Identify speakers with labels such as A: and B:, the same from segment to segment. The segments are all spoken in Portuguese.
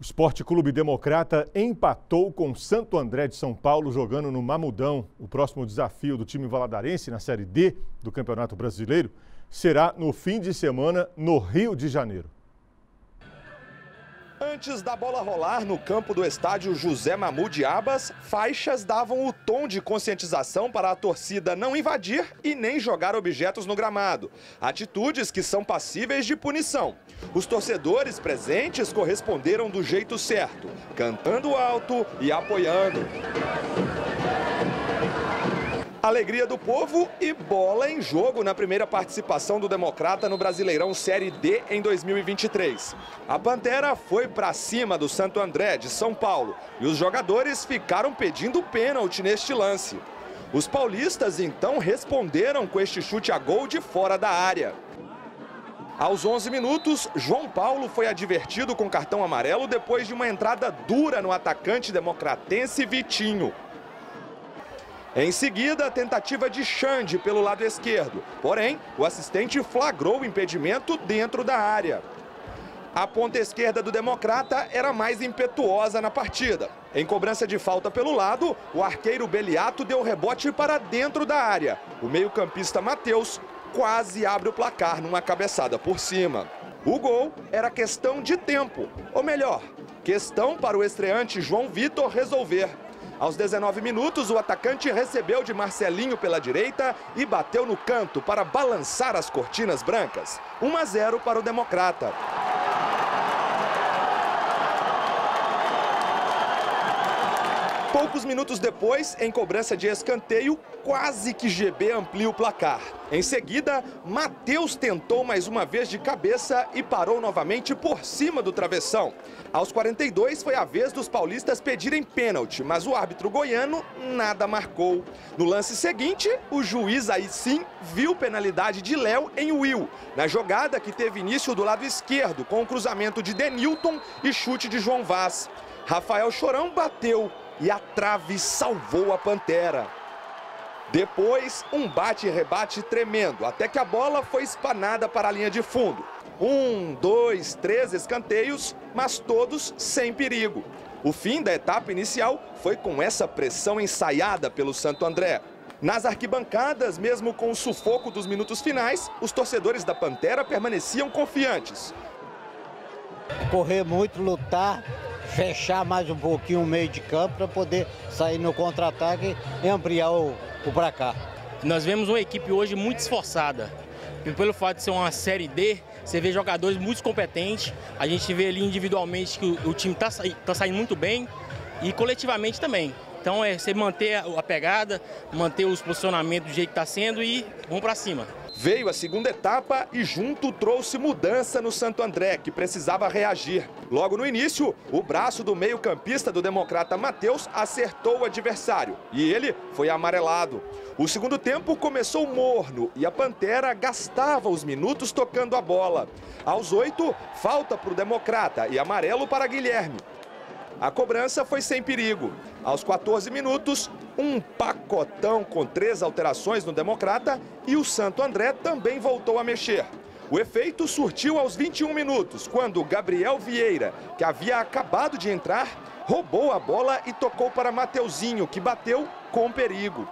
A: O Esporte Clube Democrata empatou com Santo André de São Paulo jogando no Mamudão. O próximo desafio do time valadarense na Série D do Campeonato Brasileiro será no fim de semana no Rio de Janeiro.
B: Antes da bola rolar no campo do estádio José Mamud Abas, faixas davam o tom de conscientização para a torcida não invadir e nem jogar objetos no gramado. Atitudes que são passíveis de punição. Os torcedores presentes corresponderam do jeito certo, cantando alto e apoiando. Alegria do povo e bola em jogo na primeira participação do Democrata no Brasileirão Série D em 2023. A Pantera foi para cima do Santo André de São Paulo e os jogadores ficaram pedindo pênalti neste lance. Os paulistas então responderam com este chute a gol de fora da área. Aos 11 minutos, João Paulo foi advertido com cartão amarelo depois de uma entrada dura no atacante democratense Vitinho. Em seguida, a tentativa de Xande pelo lado esquerdo. Porém, o assistente flagrou o impedimento dentro da área. A ponta esquerda do Democrata era mais impetuosa na partida. Em cobrança de falta pelo lado, o arqueiro Beliato deu rebote para dentro da área. O meio-campista Matheus quase abre o placar numa cabeçada por cima. O gol era questão de tempo, ou melhor, questão para o estreante João Vitor resolver. Aos 19 minutos, o atacante recebeu de Marcelinho pela direita e bateu no canto para balançar as cortinas brancas. 1 a 0 para o Democrata. Poucos minutos depois, em cobrança de escanteio, quase que GB amplia o placar. Em seguida, Matheus tentou mais uma vez de cabeça e parou novamente por cima do travessão. Aos 42 foi a vez dos paulistas pedirem pênalti, mas o árbitro goiano nada marcou. No lance seguinte, o juiz aí sim viu penalidade de Léo em Will, na jogada que teve início do lado esquerdo, com o cruzamento de Denilton e chute de João Vaz. Rafael Chorão bateu e a trave salvou a Pantera. Depois, um bate e rebate tremendo, até que a bola foi espanada para a linha de fundo. Um, dois, três escanteios, mas todos sem perigo. O fim da etapa inicial foi com essa pressão ensaiada pelo Santo André. Nas arquibancadas, mesmo com o sufoco dos minutos finais, os torcedores da Pantera permaneciam confiantes.
C: Correr muito, lutar, fechar mais um pouquinho o meio de campo para poder sair no contra-ataque e ampliar o, o para cá.
D: Nós vemos uma equipe hoje muito esforçada. Pelo fato de ser uma Série D, você vê jogadores muito competentes. A gente vê ali individualmente que o, o time está tá saindo muito bem e coletivamente também. Então é você manter a pegada, manter os posicionamentos do jeito que está sendo e vamos para cima.
B: Veio a segunda etapa e junto trouxe mudança no Santo André, que precisava reagir. Logo no início, o braço do meio-campista do democrata Matheus acertou o adversário e ele foi amarelado. O segundo tempo começou morno e a Pantera gastava os minutos tocando a bola. Aos oito, falta para o democrata e amarelo para Guilherme. A cobrança foi sem perigo. Aos 14 minutos, um pacotão com três alterações no Democrata e o Santo André também voltou a mexer. O efeito surtiu aos 21 minutos, quando Gabriel Vieira, que havia acabado de entrar, roubou a bola e tocou para Mateuzinho, que bateu com perigo.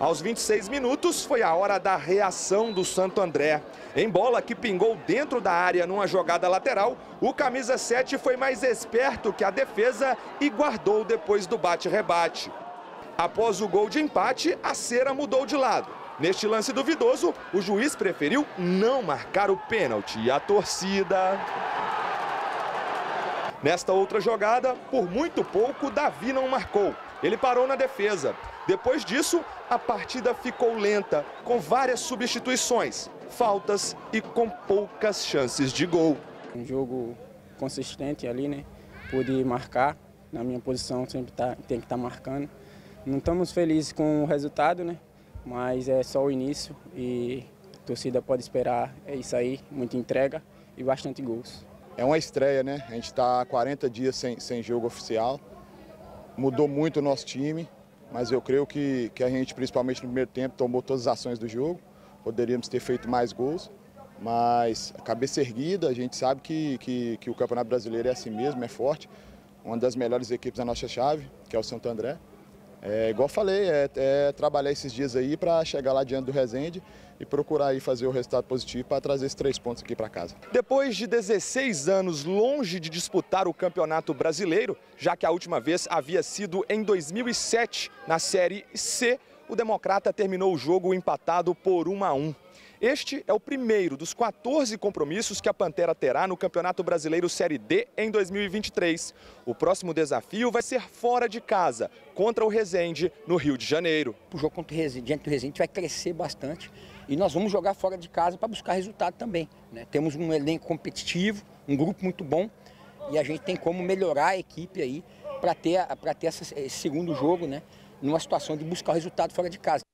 B: Aos 26 minutos foi a hora da reação do Santo André. Em bola que pingou dentro da área numa jogada lateral, o camisa 7 foi mais esperto que a defesa e guardou depois do bate-rebate. Após o gol de empate, a cera mudou de lado. Neste lance duvidoso, o juiz preferiu não marcar o pênalti e a torcida. Nesta outra jogada, por muito pouco, Davi não marcou. Ele parou na defesa. Depois disso, a partida ficou lenta, com várias substituições, faltas e com poucas chances de gol.
E: Um jogo consistente ali, né? Pude marcar, na minha posição sempre tá, tem que estar tá marcando. Não estamos felizes com o resultado, né? Mas é só o início e a torcida pode esperar é isso aí, muita entrega e bastante gols.
F: É uma estreia, né? A gente está há 40 dias sem, sem jogo oficial. Mudou muito o nosso time mas eu creio que, que a gente, principalmente no primeiro tempo, tomou todas as ações do jogo. Poderíamos ter feito mais gols, mas a cabeça erguida, a gente sabe que, que, que o Campeonato Brasileiro é assim mesmo, é forte. Uma das melhores equipes da nossa chave, que é o Santo André. É, igual falei, é, é trabalhar esses dias aí para chegar lá diante do Resende e procurar aí fazer o resultado positivo para trazer esses três pontos aqui para casa.
B: Depois de 16 anos longe de disputar o Campeonato Brasileiro, já que a última vez havia sido em 2007 na Série C, o Democrata terminou o jogo empatado por 1 a 1. Este é o primeiro dos 14 compromissos que a Pantera terá no Campeonato Brasileiro Série D em 2023. O próximo desafio vai ser fora de casa, contra o Resende, no Rio de Janeiro.
G: O jogo contra o Resende, diante do Resende vai crescer bastante e nós vamos jogar fora de casa para buscar resultado também. Né? Temos um elenco competitivo, um grupo muito bom e a gente tem como melhorar a equipe aí para ter, ter esse segundo jogo, né? numa situação de buscar o resultado fora de casa.